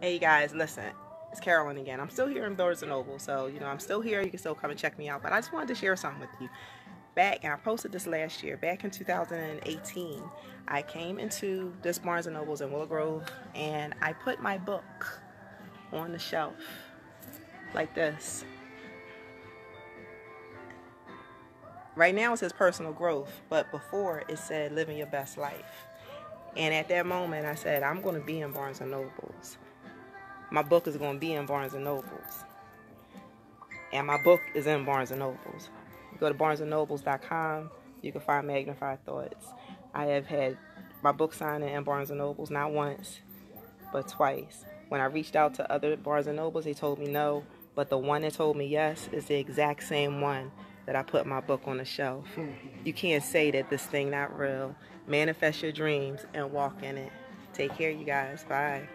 Hey you guys, listen, it's Carolyn again. I'm still here in Barnes and Noble, so you know I'm still here. You can still come and check me out. But I just wanted to share something with you. Back, and I posted this last year. Back in 2018, I came into this Barnes and Nobles in Willow Grove, and I put my book on the shelf like this. Right now it says personal growth, but before it said living your best life. And at that moment, I said, I'm going to be in Barnes and Nobles my book is going to be in Barnes and Nobles. And my book is in Barnes and Nobles. Go to barnesandnobles.com, you can find Magnified Thoughts. I have had my book signing in Barnes and Nobles not once, but twice. When I reached out to other Barnes and Nobles, they told me no, but the one that told me yes is the exact same one that I put my book on the shelf. You can't say that this thing not real. Manifest your dreams and walk in it. Take care, you guys. Bye.